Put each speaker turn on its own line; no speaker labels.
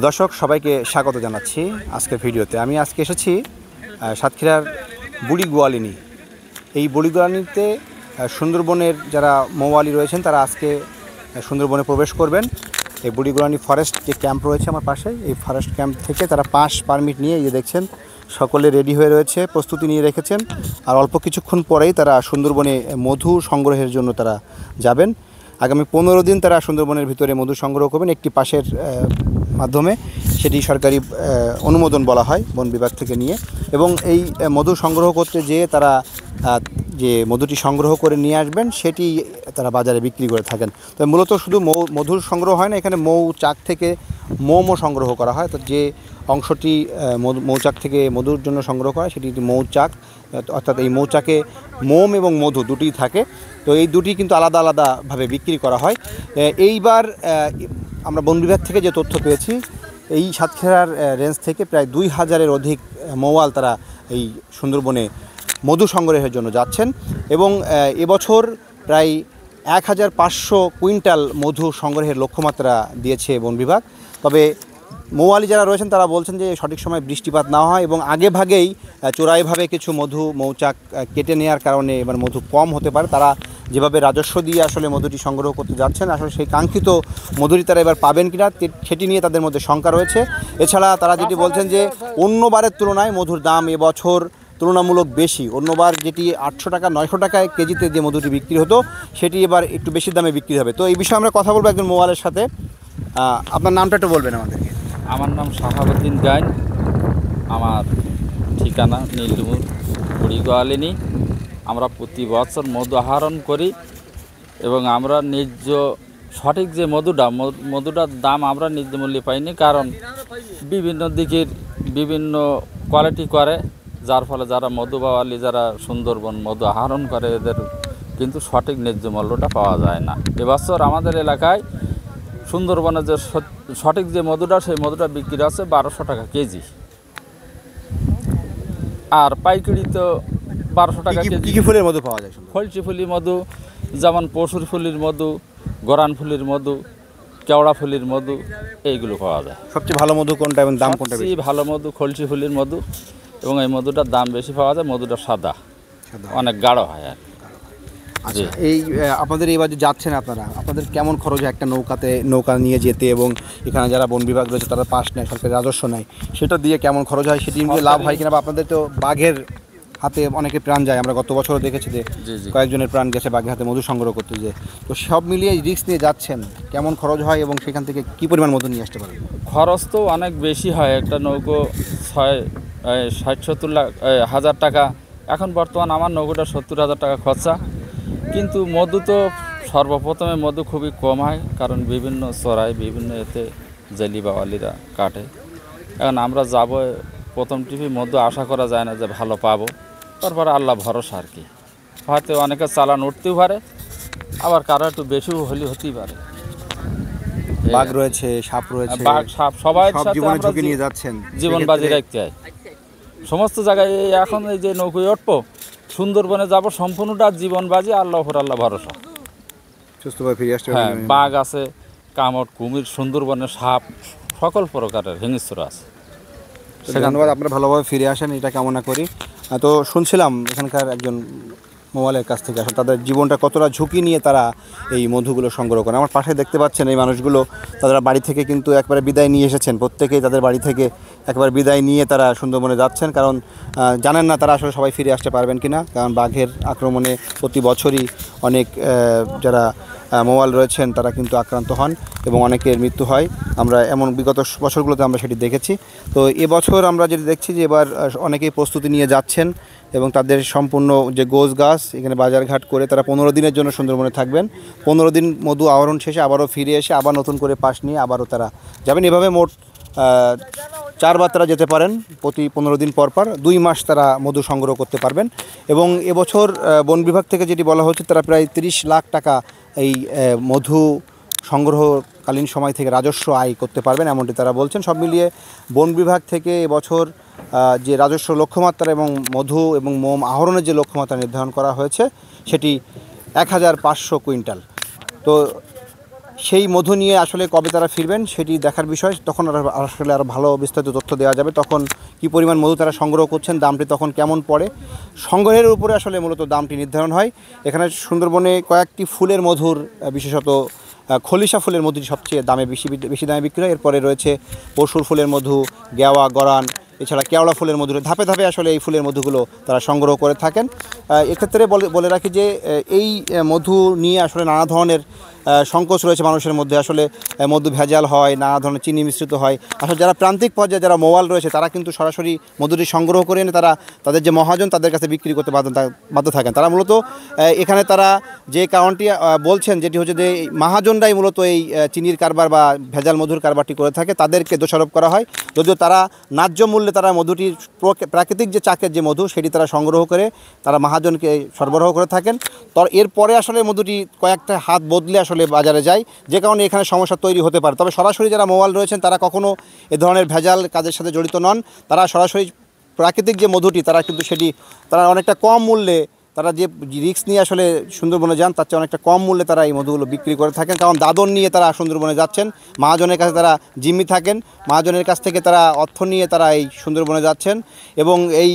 দর্শক, সবাইকে স্বাগত জানাচ্ছি আজকের ভিডিওতে। আমি আজকে এসেছি সাতক্ষীরার বুড়ি গোয়ালিনী এই বুড়ি গোয়ালিনীতে সুন্দরবনের যারা মৌয়ালি রয়েছেন, তারা আজকে সুন্দরবনে প্রবেশ করবেন। এই বুড়ি গোয়ালিনী ফরেস্ট যে ক্যাম্প রয়েছে আমার পাশে, এই ফরেস্ট ক্যাম্প থেকে তারা পাস পারমিট নিয়ে এই দেখছেন, সকলে রেডি হয়ে রয়েছে, প্রস্তুতি নিয়ে রেখেছেন। আর অল্প কিছুক্ষণ পরেই তারা সুন্দরবনে মধু সংগ্রহের জন্য তারা যাবেন। আগামী পনেরো দিন তারা সুন্দরবনের ভিতরে মধু সংগ্রহ করবেন। একটি পাশের মাধ্যমে সেটি সরকারি অনুমোদন বলা হয় বন বিভাগ থেকে নিয়ে। এবং এই মধু সংগ্রহ করতে যেয়ে তারা যে মধুটি সংগ্রহ করে নিয়ে আসবেন, সেটি তারা বাজারে বিক্রি করে থাকেন। তো মূলত শুধু মৌ, মধুর সংগ্রহ হয় না, এখানে মৌ চাক থেকে মোমও সংগ্রহ করা হয়। তো যে অংশটি মৌচাক থেকে মধুর জন্য সংগ্রহ করা হয়, সেটি মৌচাক অর্থাৎ এই মৌচাকে মোম এবং মধু দুটি থাকে। তো এই দুটি কিন্তু আলাদা, আলাদাভাবে বিক্রি করা হয়। এইবার আমরা বন বিভাগ থেকে যে তথ্য পেয়েছি, এই সাতক্ষীরার রেঞ্জ থেকে প্রায় দুই হাজারের অধিক মৌয়াল তারা এই সুন্দরবনে মধু সংগ্রহের জন্য যাচ্ছেন এবং এবছর প্রায় এক হাজার পাঁচশো কুইন্টাল মধু সংগ্রহের লক্ষ্যমাত্রা দিয়েছে বন বিভাগ। তবে মৌয়ালি যারা রয়েছেন তারা বলছেন যে সঠিক সময় বৃষ্টিপাত না হয় এবং আগে ভাগেই চোরাইভাবে কিছু মধু মৌচাক কেটে নেওয়ার কারণে এবার মধু কম হতে পারে। তারা যেভাবে রাজস্ব দিয়ে আসলে মধুটি সংগ্রহ করতে যাচ্ছেন, আসলে সেই কাঙ্ক্ষিত মধুরি তারা এবার পাবেন কিনা সেটি নিয়ে তাদের মধ্যে শঙ্কা রয়েছে। এছাড়া তারা যেটি বলছেন যে, অন্যবারের তুলনায় মধুর দাম এবছর তুলনামূলক বেশি। অন্যবার যেটি আটশো টাকা, নয়শো টাকায় কেজিতে যে মধুটি বিক্রি হতো, সেটি এবার একটু বেশি দামে বিক্রি হবে। তো এই বিষয়ে আমরা কথা বলব একজন মোবাইলের সাথে। আপনার নামটা একটু বলবেন আমাদেরকে।
আমার নাম শাহাবুদ্দিন গাইন। আমার ঠিকানা নীলডুমুর বুড়ি গোয়ালিনী আমরা প্রতি বছর মধু আহরণ করি এবং আমরা নিজ সঠিক যে মধুটা, মধু- মধুটার দাম আমরা নিজ মূল্যে পাইনি কারণ বিভিন্ন দিকের বিভিন্ন কোয়ালিটি করে, যার ফলে যারা মধুবাওয়ালি যারা সুন্দরবন মধু আহরণ করে, এদের কিন্তু সঠিক ন্যায্য মূল্যটা পাওয়া যায় না। এবছর আমাদের এলাকায় সুন্দরবনের যে সঠিক যে মধুটা, সেই মধুটা বিক্রি আছে বারোশো টাকা কেজি। আর পাইকারি তো বারোশো টাকা কেজি।
কি ফুলের মধু পাওয়া যায়
ফলচি ফুলি মধু যেমন পশুর ফুলির মধু গরান ফুলির মধু কেওড়া ফুলির মধু এইগুলো পাওয়া যায়।
সবচেয়ে ভালো মধু কোনটা এবং দাম কোনটা বেশি?
ভালো মধু খলসি ফুলির মধু এবং এই মধুটার দাম বেশি পাওয়া যায় মধুটা সাদা। অনেক গাঢ় হয় আর।
আচ্ছা এই আপনাদের এইবার যে যাচ্ছেন আপনারা আপনাদের কেমন খরচ হয় একটা নৌকাতে নৌকা নিয়ে যেতে এবং এখানে যারা বন বিভাগ রয়েছে তারা পাস নেয় সরকারি রাজস্ব নেয় সেটা দিয়ে কেমন খরচ হয় সেটি নিয়ে লাভ হয় কিনা বা আপনাদের তো বাঘের হাতে অনেকে প্রাণ যায়। আমরা গত বছরও দেখেছি যে কয়েকজনের প্রাণ গেছে বাঘের হাতে মধু সংগ্রহ করতে যে। তো সব মিলিয়ে রিস্ক নিয়ে যাচ্ছেন কেমন খরচ হয় এবং সেখান থেকে কি পরিমাণ মধু নিয়ে আসতে পারেন?
খরচ তো অনেক বেশি হয় একটা নৌকো ছয় ষাট সত্তর লাখ হাজার টাকা। এখন বর্তমান আমার নৌকোটা সত্তর হাজার টাকা খরচা। কিন্তু মধু তো সর্বপ্রথমে মধু খুবই কম হয় কারণ বিভিন্ন চড়াই বিভিন্ন এতে জেলি বাওয়ালিরা কাটে। এখন আমরা যাব প্রথম টিপি মধু আশা করা যায় না যে ভালো পাবো। তারপরে আল্লাহ ভরসা আর কি। হয়তো অনেকের চালান উঠতেও পারে আবার কারও একটু বেশিও হলে হতেই পারে।
বাঘ রয়েছে সাপ রয়েছে
বাঘ সাপ সবাই
জীবনে ঝুঁকি নিয়ে যাচ্ছেন।
জীবন বাজি রাখতে হয়। সমস্ত জায়গায় এখন এই যে নৌকোয় উঠবো সুন্দরবনে যাব সম্পূর্ণটা জীবন বাজি আল্লাহ আল্লাহ ভরসা।
সুস্থভাবে ফিরে আসতে
হ্যাঁ বাঘ আছে কামড় কুমির সুন্দরবনে সাপ সকল প্রকারের হিংস্র আছে।
ধন্যবাদ, আপনারা ভালোভাবে ফিরে আসেন, এটা কামনা করি। তো শুনছিলাম এখানকার একজন মোবাইলের কাছ থেকে, আসলে তাদের জীবনটা কতটা ঝুঁকি নিয়ে তারা এই মধুগুলো সংগ্রহ করে। আমার পাশে দেখতে পাচ্ছেন এই মানুষগুলো, তারা বাড়ি থেকে কিন্তু একবারে বিদায় নিয়ে এসেছেন। প্রত্যেকেই তাদের বাড়ি থেকে একবার বিদায় নিয়ে তারা সুন্দরবনে যাচ্ছেন, কারণ জানেন না তারা আসলে সবাই ফিরে আসতে পারবেন কিনা, কারণ বাঘের আক্রমণে প্রতি বছরই অনেক যারা মোবাইল রয়েছেন, তারা কিন্তু আক্রান্ত হন এবং অনেকের মৃত্যু হয়। আমরা এমন বিগত বছরগুলোতে আমরা সেটি দেখেছি। তো এবছর আমরা যেটি দেখছি যে এবার অনেকেই প্রস্তুতি নিয়ে যাচ্ছেন এবং তাদের সম্পূর্ণ যে গোজ গাছ, এখানে বাজারঘাট করে তারা পনেরো দিনের জন্য সুন্দরবনে থাকবেন। পনেরো দিন মধু আহরণ শেষে আবারও ফিরে এসে আবার নতুন করে পাশ নিয়ে আবারও তারা যাবেন। এভাবে মোট চারবার তারা যেতে পারেন প্রতি পনেরো দিন পর পর। দুই মাস তারা মধু সংগ্রহ করতে পারবেন। এবং এবছর বন বিভাগ থেকে যেটি বলা হচ্ছে, তারা প্রায় তিরিশ লাখ টাকা এই মধু সংগ্রহকালীন সময় থেকে রাজস্ব আয় করতে পারবেন, এমনটি তারা বলছেন। সব মিলিয়ে বন বিভাগ থেকে এবছর যে রাজস্ব লক্ষ্যমাত্রা এবং মধু এবং মোম আহরণের যে লক্ষ্যমাত্রা নির্ধারণ করা হয়েছে, সেটি এক হাজার পাঁচশো কুইন্টাল। তো সেই মধু নিয়ে আসলে কবে তারা ফিরবেন সেটি দেখার বিষয়। তখন আরও আসলে আরও ভালো বিস্তারিত তথ্য দেওয়া যাবে। তখন কি পরিমাণ মধু তারা সংগ্রহ করছেন, দামটি তখন কেমন পড়ে? সংগ্রহের উপরে আসলে মূলত দামটি নির্ধারণ হয়। এখানে সুন্দরবনে কয়েকটি ফুলের মধুর বিশেষত খলিশা ফুলের মধুটি সবচেয়ে দামে বেশি বেশি দামে বিক্রি হয়। এরপরে রয়েছে পশুর ফুলের মধু, গেওয়া, গরান, এছাড়া কেওড়া ফুলের মধু ধাপে ধাপে আসলে এই ফুলের মধুগুলো তারা সংগ্রহ করে থাকেন। এক্ষেত্রে বলে রাখি যে এই মধু নিয়ে আসলে নানা ধরনের সংকোচ রয়েছে মানুষের মধ্যে। আসলে মধু ভেজাল হয়, নানা ধরনের চিনি মিশ্রিত হয়। আসলে যারা প্রান্তিক পর্যায়ে যারা মোবাইল রয়েছে, তারা কিন্তু সরাসরি মধুটি সংগ্রহ করে এনে তারা তাদের যে মহাজন তাদের কাছে বিক্রি করতে বাধ্য থাকেন। তারা মূলত এখানে তারা যে কারণটি বলছেন যেটি হচ্ছে যে মহাজনরাই মূলত এই চিনির কারবার বা ভেজাল মধুর কারবারটি করে থাকে, তাদেরকে দোষারোপ করা হয়। যদিও তারা ন্যায্য মূল্যে তারা মধুটির প্রক- প্রাকৃতিক যে চাকের যে মধু, সেটি তারা সংগ্রহ করে, তারা মহাজনকে সরবরাহ করে থাকেন। তো এরপরে আসলে মধুটি কয়েকটা হাত বদলে আসলে বাজারে যায় যে কারণে এখানে সমস্যা তৈরি হতে পারে। তবে সরাসরি যারা মোবাইল রয়েছেন, তারা কখনও এ ধরনের ভেজাল কাজের সাথে জড়িত নন। তারা সরাসরি প্রাকৃতিক যে মধুটি, তারা কিন্তু সেটি, তারা অনেকটা কম মূল্যে, তারা যে রিস্ক নিয়ে আসলে সুন্দরবনে যান, তার চেয়ে অনেকটা কম মূল্যে তারা এই মধুগুলো বিক্রি করে থাকেন। কারণ দাদন নিয়ে তারা সুন্দরবনে যাচ্ছেন, মহাজনের কাছে তারা জিম্মি থাকেন, মহাজনের কাছ থেকে তারা অর্থ নিয়ে তারা এই সুন্দরবনে যাচ্ছেন এবং এই